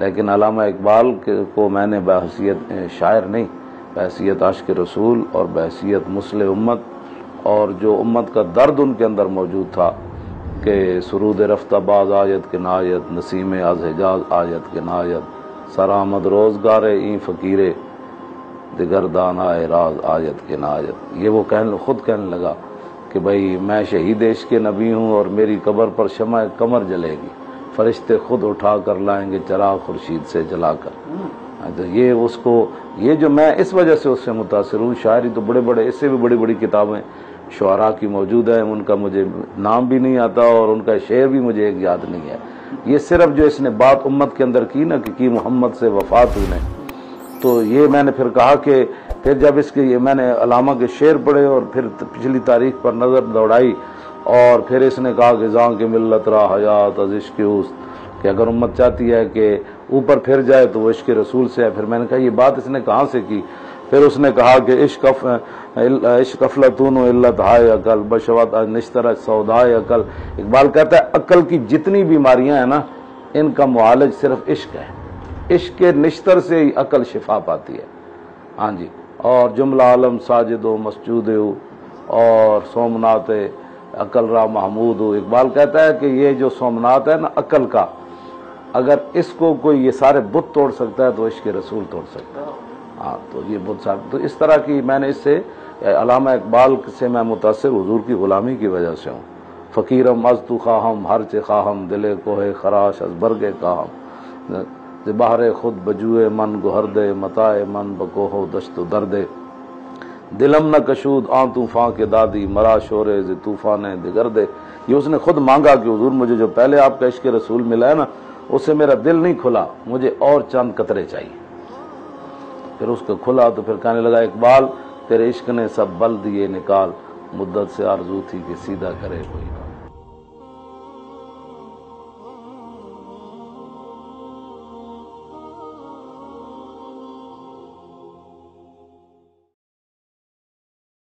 लेकिन अलामा इकबाल को मैंने बहसीत शायर नहीं बहसीत आश्क रसूल और बहसीत मुसल उम्मत और जो उम्मत का दर्द उनके अंदर मौजूद था कि सरूद रफ्ताबाज आयत के नायत, नसीम आजजाज आयत के नायत, सरामद रोज़गार, ई फ़कीर, दिगर दाना राज, आयत के नायत। ये वो कहने, खुद कहने लगा कि भाई, मैं शहीद देश के नबी हूँ और मेरी कबर पर शमा कमर जलेगी। फरिश्ते खुद उठा कर लाएँगे चराग खुर्शीद से जलाकर। हाँ, तो ये उसको ये जो मैं इस वजह से उससे मुतासर हूँ शायरी तो बड़े बड़े इससे भी बड़ी बड़ी किताबें शुरा की मौजूद है उनका मुझे नाम भी नहीं आता और उनका शेर भी मुझे एक याद नहीं है। ये सिर्फ़ जो इसने बात उम्मत के अंदर की ना कि, की मोहम्मद से वफात हुई तो ये मैंने फिर कहा कि फिर जब इसके ये मैंने अलामा के शेर पढ़े और फिर पिछली तारीख पर नज़र दौड़ाई और फिर इसने कहा कि जान के मिलत रहा हयात अजिश के उस कि अगर उम्मत चाहती है कि ऊपर फिर जाए तो वो इश्क रसूल से है। फिर मैंने कहा, ये बात इसने कहाँ से की? फिर उसने कहा कि इश्क इश्क अफलतून इल्लत हाय अकल, बशवत निश्तर सौदाय अकल। इकबाल कहता है, अकल की जितनी बीमारियाँ हैं ना, इनका मुआलज सिर्फ़ इश्क है। इश्क के से ही अकल शिफा पाती है। हाँ जी। और जुमला आलम साजिद मसजूद और सोमनाथ अकल रा महमूद इकबाल कहता है कि ये जो सोमनाथ है ना, अकल का, अगर इसको कोई, ये सारे बुत तोड़ सकता है तो इसके रसूल तोड़ सकता है। हाँ तो ये बुत साहब तो इस तरह की मैंने इससे अलामा इकबाल से मैं मुतासर हजूर की गुलामी की वजह से हूँ। फ़कीरम अजतु खाहम हर चे खाहम, दिले कोहे खराश अजबरगे खाहम। बाहर खुद बजुए मन, गुहरदे मताए मन, बकोहो दस्त दर्दे। दिलम न कशूद, आ तूफ़ान के दादी, मरा शोरे जे तूफ़ान दिगर दे ये उसने खुद मांगा कि हजूर, मुझे जो पहले आपका इश्क रसूल मिला है ना, उससे मेरा दिल नहीं खुला, मुझे और चंद कतरे चाहिए। फिर उसको खुला तो फिर कहने लगा, इकबाल, तेरे इश्क ने सब बल दिए निकाल, मुद्दत से आरज़ू थी कि सीधा करे कोई